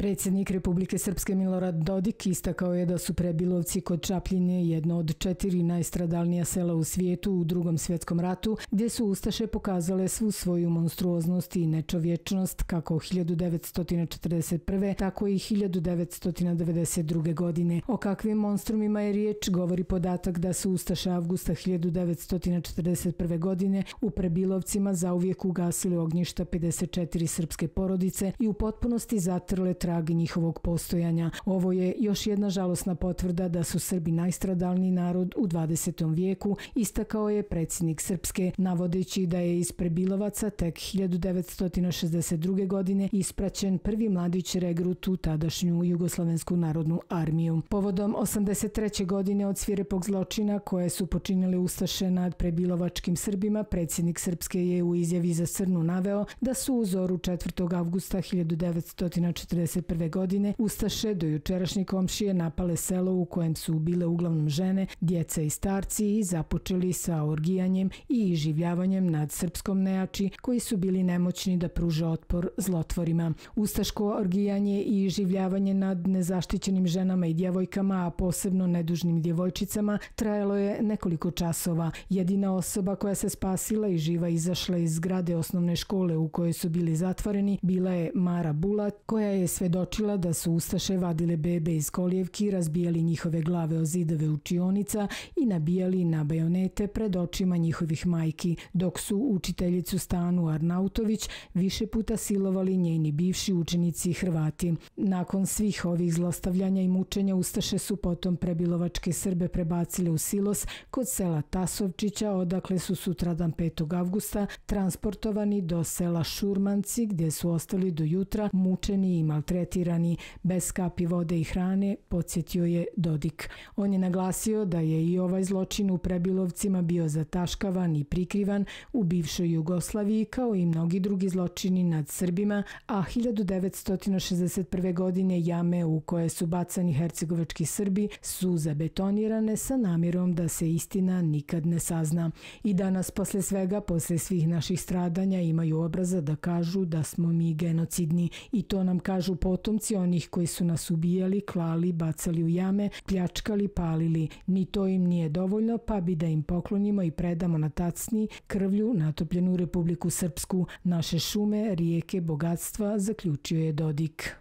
Predsjednik Republike Srpske Milorad Dodik istakao je da su prebilovci kod Čapljine jedno od četiri najstradalnija sela u svijetu u drugom svjetskom ratu, gdje su Ustaše pokazale svu svoju monstruoznost i nečovječnost kako 1941. tako i 1992. godine. O kakvim monstrumima je riječ govori podatak da su Ustaše avgusta 1941. godine u prebilovcima zauvijek ugasili ognjišta 54 srpske porodice i u potpunosti zatrle trag njihovog postojanja. Ovo je još jedna žalosna potvrda da su Srbi najstradalni narod u 20. vijeku, istakao je predsjednik Srpske, navodeći da je iz Prebilovaca tek 1962. godine ispraćen prvi mladić regrut u tadašnju Jugoslavensku narodnu armiju. Povodom 83. godine od svirepog zločina koje su počinili Ustaše nad Prebilovačkim Srbima, predsjednik Srpske je u izjavi za Crnu naveo da su u zoru 4. avgusta 1940 1991. godine Ustaše do jučerašnje komšije napale selo u kojem su bile uglavnom žene, djeca i starci i započeli sa orgijanjem i življavanjem nad srpskom nejači koji su bili nemoćni da pruže otpor zlotvorima. Ustaško orgijanje i življavanje nad nezaštićenim ženama i djevojkama, a posebno nedužnim djevojčicama, trajalo je nekoliko časova. Jedina osoba koja se spasila i živa izašla iz zgrade osnovne škole u kojoj su bili zatvoreni bila je Mara Bulat, koja je svedočila da su Ustaše vadile bebe iz kolijevki, razbijali njihove glave o zidove učionica i nabijali na bajonete pred očima njihovih majki, dok su učiteljicu Stanu Arnautović više puta silovali njeni bivši učenici Hrvati. Nakon svih ovih zlostavljanja i mučenja Ustaše su potom prebilovačke Srbe prebacile u silos kod sela Tasovčića, odakle su sutradan 5. avgusta transportovani do sela Šurmanci, gdje su ostali do jutra mučeni i maltretirani tretirani bez kapi vode i hrane, podsjetio je Dodik. On je naglasio da je i ovaj zločin u Prebilovcima bio zataškavan i prikrivan u bivšoj Jugoslaviji kao i mnogi drugi zločini nad Srbima, a 1961. godine jame u koje su bacani hercegovački Srbi su zabetonirane sa namjerom da se istina nikad ne sazna. I danas posle svega, posle svih naših stradanja imaju obraza da kažu da smo mi genocidni i to nam kažu potomci onih koji su nas ubijali, klali, bacali u jame, pljačkali, palili. Ni to im nije dovoljno, pa bi da im poklonimo i predamo na tacni krvlju natopljenu Republiku Srpsku, naše šume, rijeke, bogatstva, zaključio je Dodik.